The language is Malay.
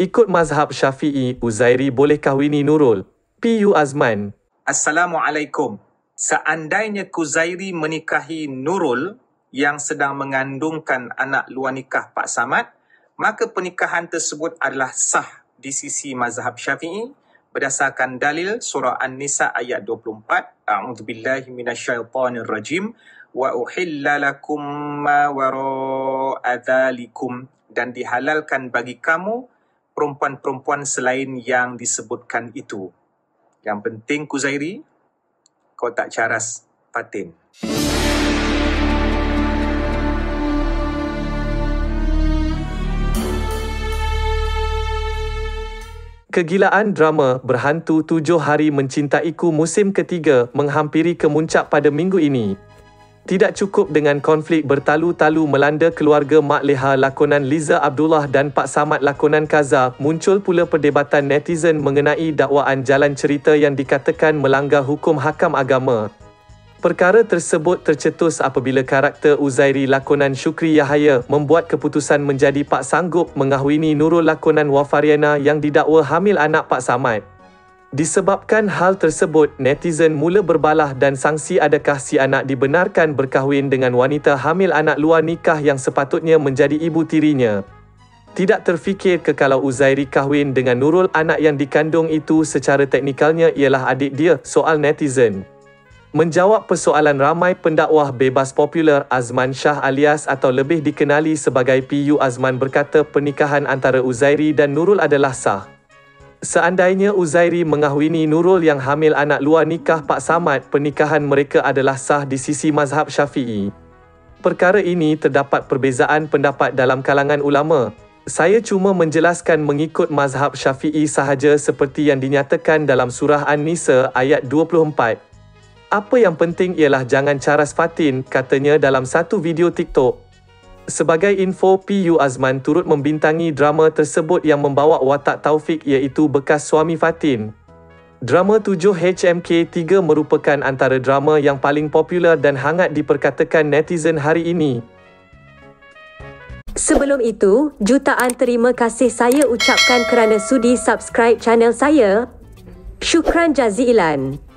Ikut mazhab Syafi'i, Uzairi boleh kahwini Nurul. PU Azman. Assalamualaikum. Seandainya Kuzairi menikahi Nurul yang sedang mengandungkan anak luar nikah Pak Samad, maka pernikahan tersebut adalah sah di sisi mazhab Syafi'i berdasarkan dalil surah An-Nisa ayat 24. A'udzubillahi minasyaitonirrajim wa uhilla lakum ma wara'a dan dihalalkan bagi kamu perempuan-perempuan selain yang disebutkan itu. Yang penting Kuzairi, kau tak caras Fatin. Kegilaan drama Berhantu Tujuh Hari Mencintaiku musim ketiga menghampiri kemuncak pada minggu ini. Tidak cukup dengan konflik bertalu-talu melanda keluarga Mak Leha lakonan Liza Abdullah dan Pak Samad lakonan Kaza, muncul pula perdebatan netizen mengenai dakwaan jalan cerita yang dikatakan melanggar hukum hakam agama. Perkara tersebut tercetus apabila karakter Uzairi lakonan Syukri Yahaya membuat keputusan menjadi Pak Sanggup mengahwini Nurul lakonan Wafariana yang didakwa hamil anak Pak Samad. Disebabkan hal tersebut, netizen mula berbalah dan sangsi adakah si anak dibenarkan berkahwin dengan wanita hamil anak luar nikah yang sepatutnya menjadi ibu tirinya. Tidak terfikir ke kalau Uzairi kahwin dengan Nurul anak yang dikandung itu secara teknikalnya ialah adik dia, soal netizen. Menjawab persoalan ramai pendakwah bebas popular Azman Shah alias atau lebih dikenali sebagai PU Azman berkata pernikahan antara Uzairi dan Nurul adalah sah. Seandainya Uzairi mengahwini Nurul yang hamil anak luar nikah Pak Samad, pernikahan mereka adalah sah di sisi mazhab syafi'i. Perkara ini terdapat perbezaan pendapat dalam kalangan ulama. Saya cuma menjelaskan mengikut mazhab syafi'i sahaja seperti yang dinyatakan dalam surah An-Nisa ayat 24. Apa yang penting ialah jangan caras Fatin, katanya dalam satu video TikTok. Sebagai info, PU Azman turut membintangi drama tersebut yang membawa watak Taufik iaitu bekas suami Fatin. Drama 7 HMK3 merupakan antara drama yang paling popular dan hangat diperkatakan netizen hari ini. Sebelum itu, jutaan terima kasih saya ucapkan kerana sudi subscribe channel saya. Syukran jazilan.